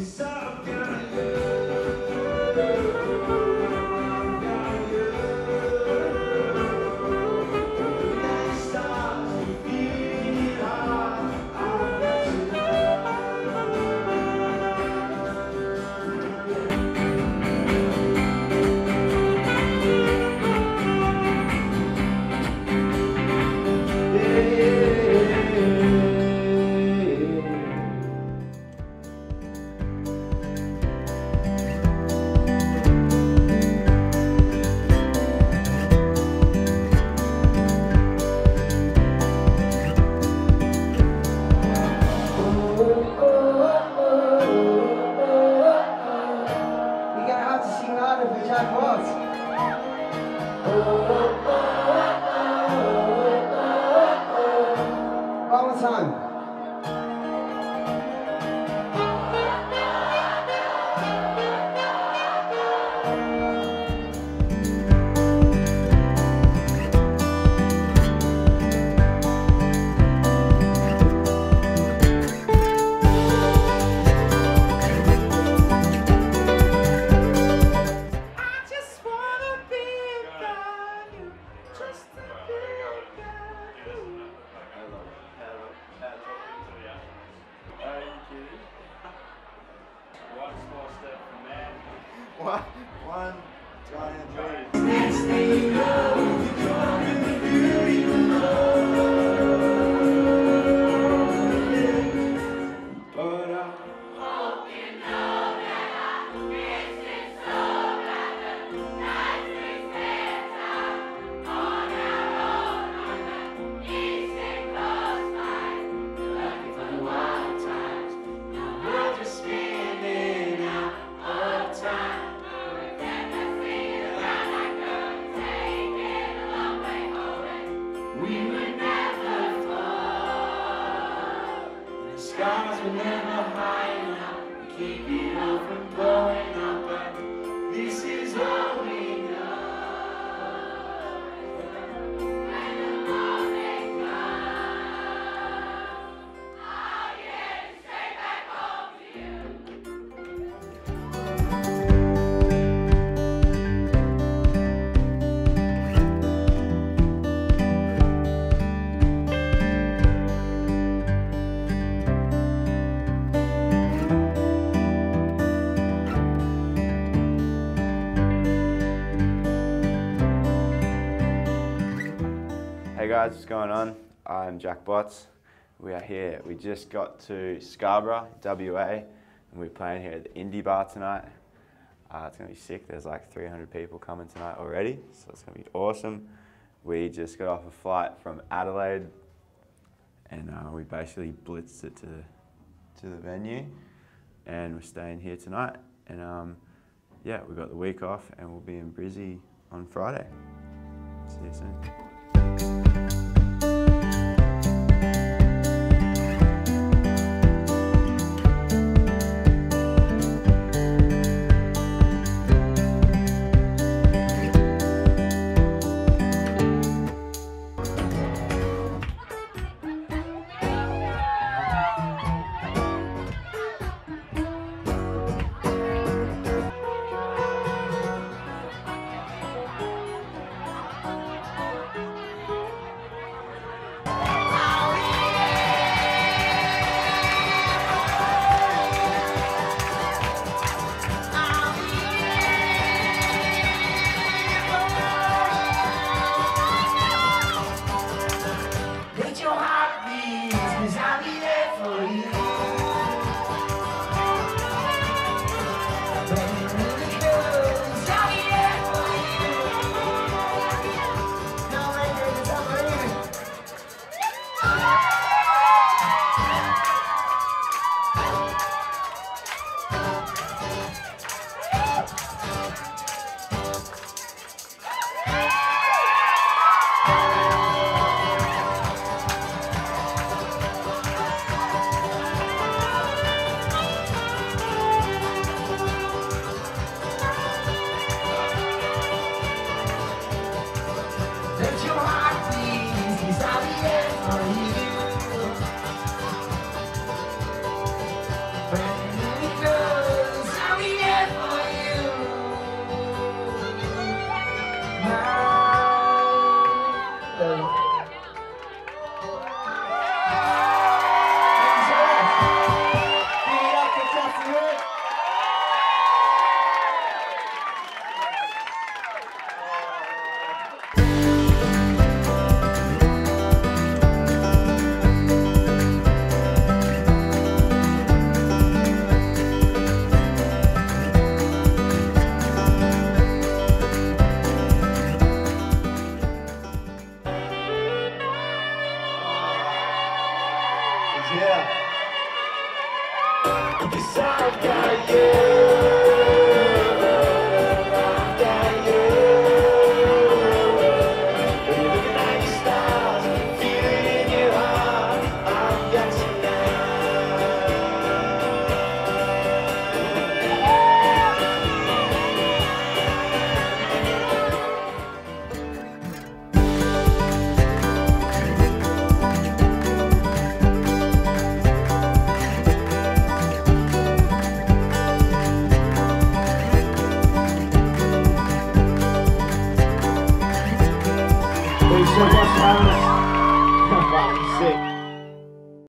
You're sing louder for One, one giant leap. Enough to guys, what's going on? I'm Jack Botts. We are here. We just got to Scarborough, WA, and we're playing here at the Indi Bar tonight. Uh, it's gonna be sick. There's like 300 people coming tonight already, so it's gonna be awesome. We just got off a flight from Adelaide, and uh, we basically blitzed it to to the venue, and we're staying here tonight. And um, yeah, we got the week off, and we'll be in Brizzy on Friday. See you soon.